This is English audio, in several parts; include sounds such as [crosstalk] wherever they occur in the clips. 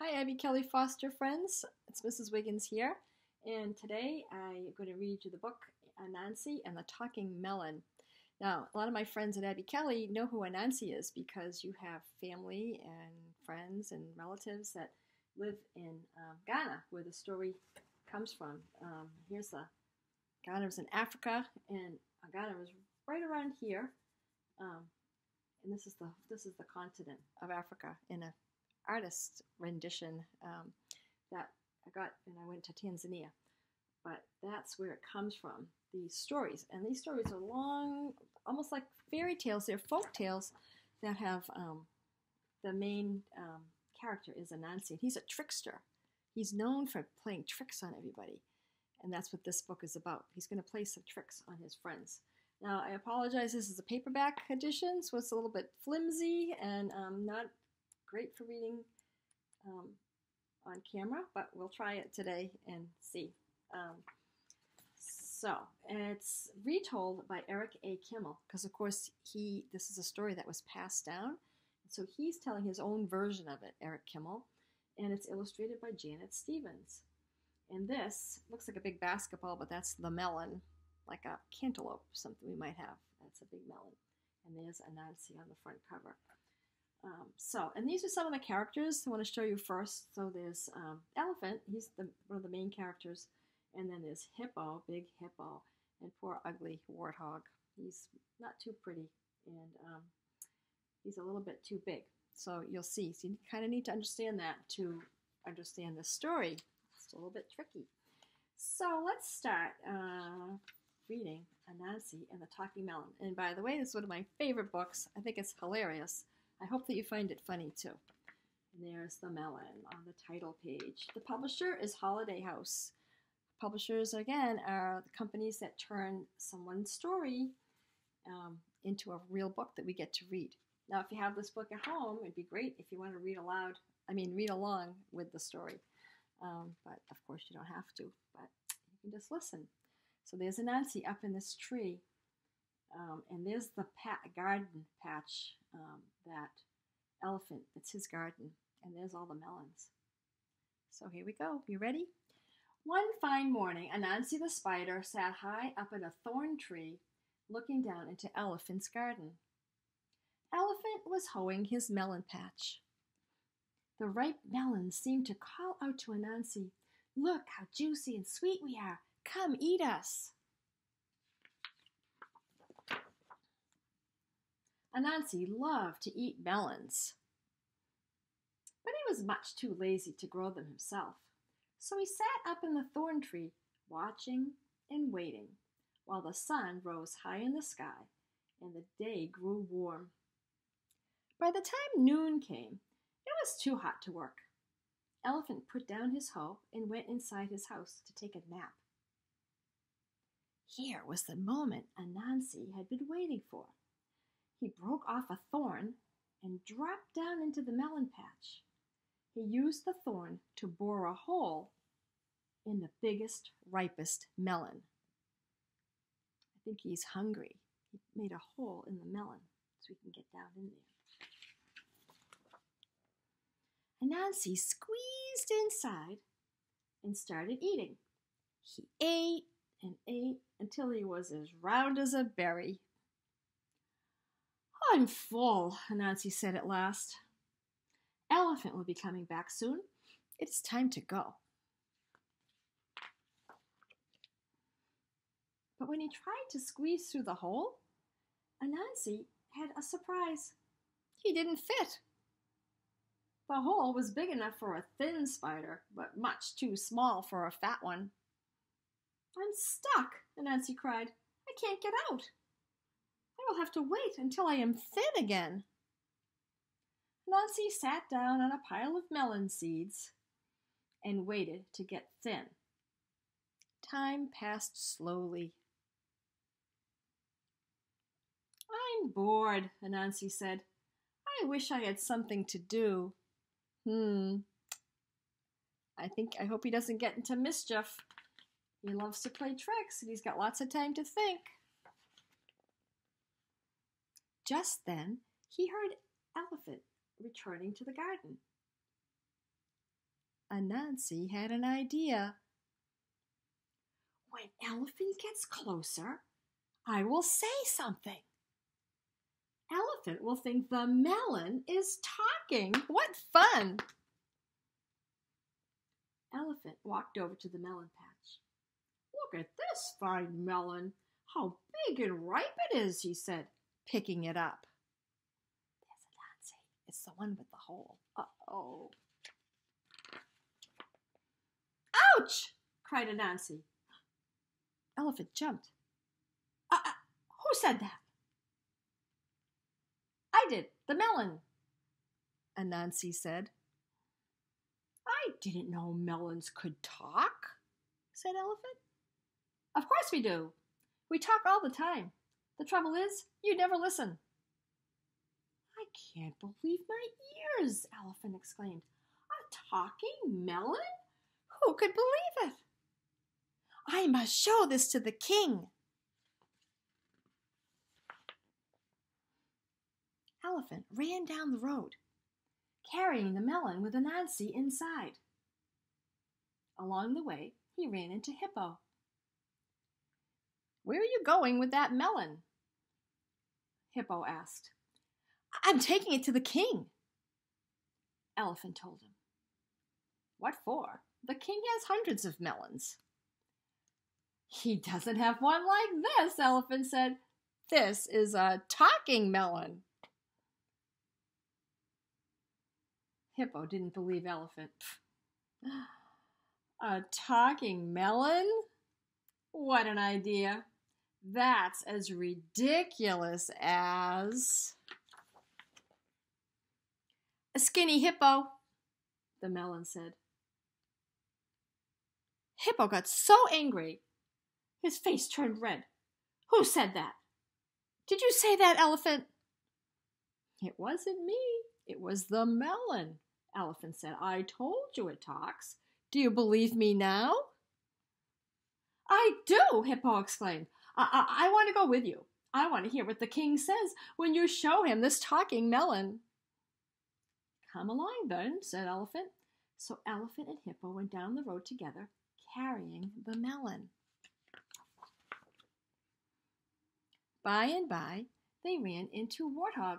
Hi, Abby Kelley Foster friends. It's Mrs. Wiggins here, and today I'm going to read you the book Anansi and the Talking Melon. Now, a lot of my friends at Abby Kelly know who Anansi is because you have family and friends and relatives that live in um, Ghana, where the story comes from. Um, here's the Ghana is in Africa, and Ghana is right around here. Um, and this is the this is the continent of Africa in a artist rendition um, that I got when I went to Tanzania. But that's where it comes from. These stories, and these stories are long, almost like fairy tales. They're folk tales that have um, the main um, character is Anansi. And he's a trickster. He's known for playing tricks on everybody, and that's what this book is about. He's going to play some tricks on his friends. Now, I apologize, this is a paperback edition, so it's a little bit flimsy and um, not great for reading um, on camera, but we'll try it today and see. Um, so, it's retold by Eric A. Kimmel, because of course he this is a story that was passed down. So he's telling his own version of it, Eric Kimmel, and it's illustrated by Janet Stevens. And this looks like a big basketball, but that's the melon like a cantaloupe, something we might have. That's a big melon. And there's Anansi on the front cover. Um, so, and these are some of the characters I want to show you first. So there's um, Elephant, he's the, one of the main characters. And then there's Hippo, big Hippo, and poor ugly Warthog. He's not too pretty, and um, he's a little bit too big. So you'll see. So you kind of need to understand that to understand the story. It's a little bit tricky. So let's start. Uh, reading Anansi and the Talking Melon. And by the way, this is one of my favorite books. I think it's hilarious. I hope that you find it funny too. And there's the melon on the title page. The publisher is Holiday House. Publishers, again, are the companies that turn someone's story um, into a real book that we get to read. Now, if you have this book at home, it'd be great if you want to read aloud. I mean, read along with the story. Um, but of course, you don't have to. But you can just listen. So there's Anansi up in this tree, um, and there's the pat- garden patch um, that elephant, it's his garden, and there's all the melons. So here we go. You ready? One fine morning, Anansi the spider sat high up in a thorn tree, looking down into Elephant's garden. Elephant was hoeing his melon patch. The ripe melons seemed to call out to Anansi, Look how juicy and sweet we are. Come eat us. Anansi loved to eat melons, but he was much too lazy to grow them himself. So he sat up in the thorn tree, watching and waiting, while the sun rose high in the sky and the day grew warm. By the time noon came, it was too hot to work. Elephant put down his hoe and went inside his house to take a nap. Here was the moment Anansi had been waiting for. He broke off a thorn and dropped down into the melon patch. He used the thorn to bore a hole in the biggest, ripest melon. I think he's hungry. He made a hole in the melon so he can get down in there. Anansi squeezed inside and started eating. He ate and ate until he was as round as a berry. I'm full, Anansi said at last. Elephant will be coming back soon. It's time to go. But when he tried to squeeze through the hole, Anansi had a surprise. He didn't fit. The hole was big enough for a thin spider, but much too small for a fat one. I'm stuck, Anansi cried. I can't get out. I will have to wait until I am thin again. Anansi sat down on a pile of melon seeds and waited to get thin. Time passed slowly. I'm bored, Anansi said. I wish I had something to do. Hmm. I think I hope he doesn't get into mischief. He loves to play tricks and he's got lots of time to think. Just then, he heard Elephant returning to the garden. Anansi had an idea. When Elephant gets closer, I will say something. Elephant will think the melon is talking. What fun! Elephant walked over to the melon patch. Look at this fine melon. How big and ripe it is, he said, picking it up. There's Anansi. It's the one with the hole. Uh-oh. Ouch! cried Anansi. Elephant jumped. Uh, uh, who said that? I did, the melon, Anansi said. I didn't know melons could talk, said Elephant. Of course we do. We talk all the time. The trouble is, you never listen. I can't believe my ears, Elephant exclaimed. A talking melon? Who could believe it? I must show this to the king. Elephant ran down the road, carrying the melon with Anansi inside. Along the way, he ran into Hippo. Where are you going with that melon? Hippo asked. I'm taking it to the king, Elephant told him. What for? The king has hundreds of melons. He doesn't have one like this, Elephant said. This is a talking melon. Hippo didn't believe Elephant. [gasps] A talking melon? What an idea. That's as ridiculous as. A skinny hippo, the melon said. Hippo got so angry, his face turned red. Who said that? Did you say that, elephant? It wasn't me. It was the melon, elephant said. I told you it talks. Do you believe me now? I do, Hippo exclaimed. I, I, I want to go with you. I want to hear what the king says when you show him this talking melon. Come along, then, said Elephant. So Elephant and Hippo went down the road together, carrying the melon. By and by, they ran into Warthog.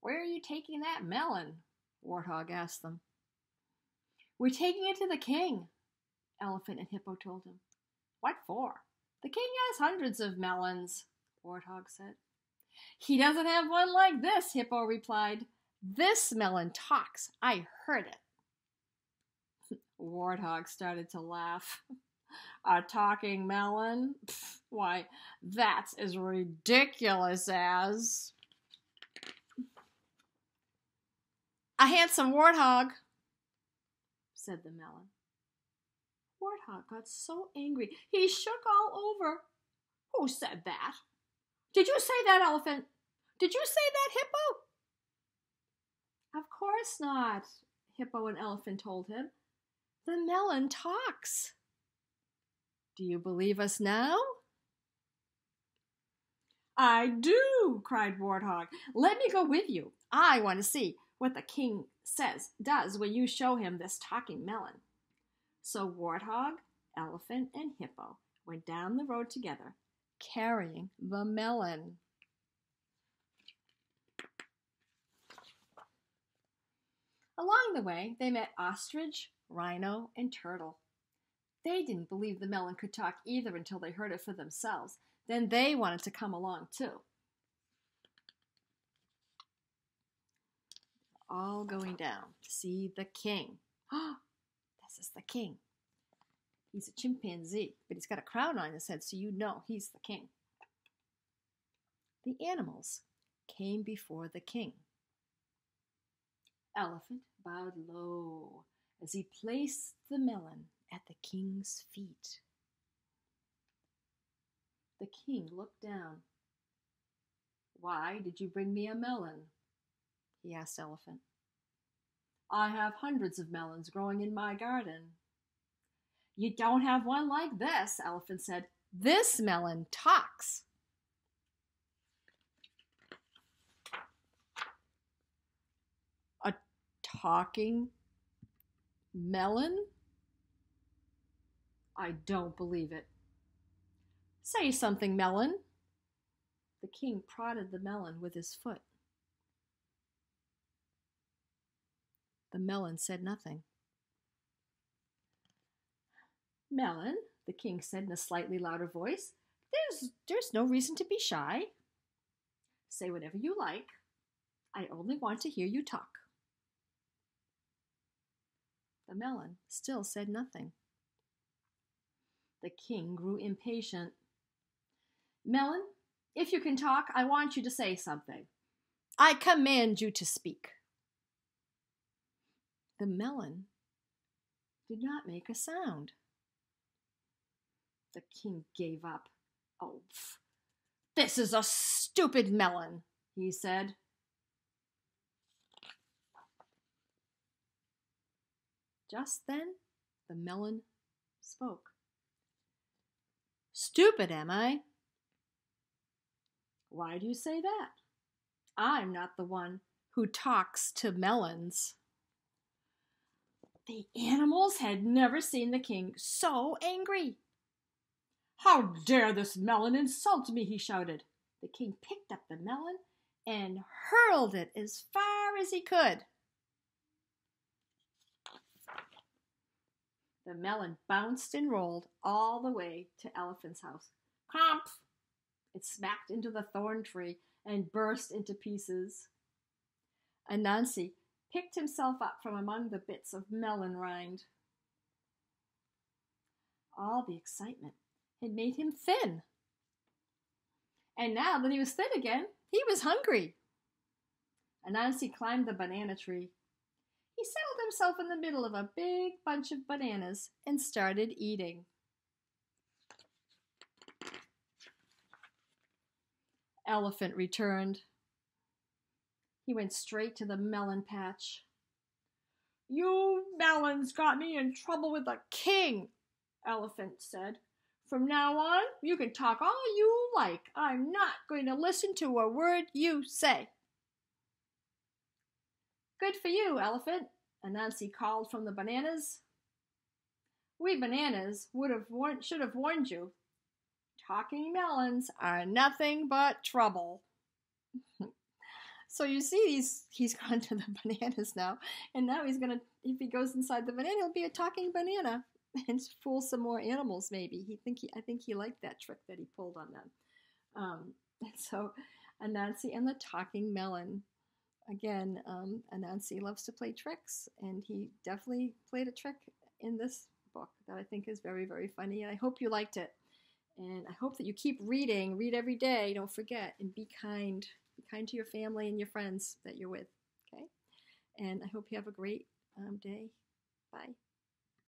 Where are you taking that melon? Warthog asked them. We're taking it to the king, Elephant and Hippo told him. What for? The king has hundreds of melons, Warthog said. He doesn't have one like this, Hippo replied. This melon talks. I heard it. [laughs] Warthog started to laugh. [laughs] A talking melon? Pfft, [laughs] why, that's as ridiculous as. A handsome warthog, said the melon. Warthog got so angry he shook all over. Who said that? Did you say that, elephant? Did you say that, hippo? Of course not, Hippo and Elephant told him. The melon talks. Do you believe us now? I do, cried Warthog. Let me go with you. I want to see what the king says, does when you show him this talking melon. So Warthog, Elephant, and Hippo went down the road together, carrying the melon. Along the way, they met ostrich, rhino, and turtle. They didn't believe the melon could talk either until they heard it for themselves. Then they wanted to come along too. All going down to see the king. [gasps] Oh, this is the king. He's a chimpanzee, but he's got a crown on his head, so you know he's the king. The animals came before the king. Elephant bowed low as he placed the melon at the king's feet. The king looked down. Why did you bring me a melon? he asked Elephant. I have hundreds of melons growing in my garden. You don't have one like this, Elephant said. This melon talks. A talking Melon? I don't believe it. Say something, Melon. The king prodded the melon with his foot. The melon said nothing. Melon, the king said in a slightly louder voice, there's, there's no reason to be shy. Say whatever you like. I only want to hear you talk. The melon still said nothing. The king grew impatient. Melon, if you can talk, I want you to say something. I command you to speak. The melon did not make a sound. The king gave up. Oh, this is a stupid melon, he said. Just then, the melon spoke. Stupid, am I? Why do you say that? I'm not the one who talks to melons. The animals had never seen the king so angry. How dare this melon insult me? he shouted. The king picked up the melon and hurled it as far as he could. The melon bounced and rolled all the way to Elephant's house. Crumph! It smacked into the thorn tree and burst into pieces. Anansi picked himself up from among the bits of melon rind. All the excitement had made him thin. And now that he was thin again, he was hungry. Anansi climbed the banana tree. He settled himself in the middle of a big bunch of bananas and started eating. Elephant returned. He went straight to the melon patch. You melons got me in trouble with the king, Elephant said. From now on, you can talk all you like. I'm not going to listen to a word you say. Good for you, Elephant, Anansi called from the bananas. We bananas would have warned, should have warned you. Talking melons are nothing but trouble. [laughs] so you see, he's he's [laughs] gone to the bananas now, and now he's gonna. If he goes inside the banana, he'll be a talking banana [laughs] and fool some more animals. Maybe he think he. I think he liked that trick that he pulled on them. Um, [laughs] and so, Anansi and the talking melon. Again, um, Anansi loves to play tricks, and he definitely played a trick in this book that I think is very, very funny. And I hope you liked it. And I hope that you keep reading, read every day, don't forget, and be kind. Kind to your family and your friends that you're with. Okay? And I hope you have a great um, day. Bye.